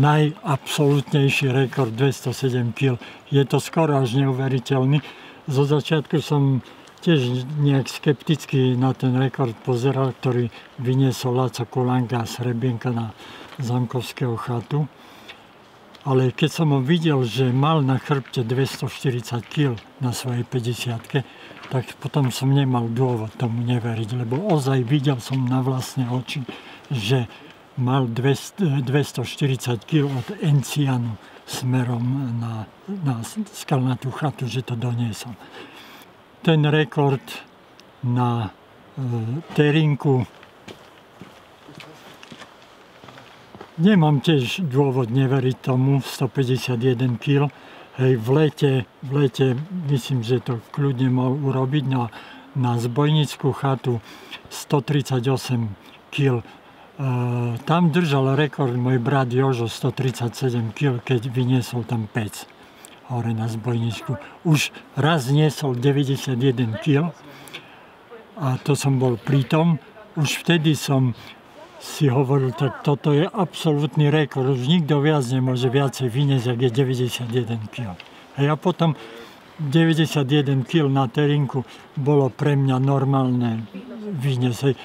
najabsolútnejší rekord 207 kg. Je to skoro až neuveriteľný. Zo začiatku som tiež nejak skepticky na ten rekord pozeral, ktorý vyniesol Laco Kulanga z Hrebienka na Zamkovského chatu. Ale keď som ho videl, že mal na chrbte 240 kg na svojej 50 tak potom som nemal dôvod tomu neveriť, lebo ozaj videl som na vlastné oči, že mal 200, 240 kg od Encianu smerom na, na skalnatú chatu, že to doniesol. Ten rekord na e, terinku nemám tiež dôvod neveriť tomu, 151 kg, Hej, v lete, v lete myslím, že to kľudne mal urobiť na, na zbojnickú chatu 138 kg. Tam držal rekord môj brat Jožo 137 kg, keď vyniesol tam pec hore na zbojničku. Už raz niesol 91 kg a to som bol pritom. Už vtedy som si hovoril, tak toto je absolútny rekord. Už nikto viac nemôže viacej vyniesť, ak je 91 kg. A potom 91 kg na terinku bolo pre mňa normálne vyniesť.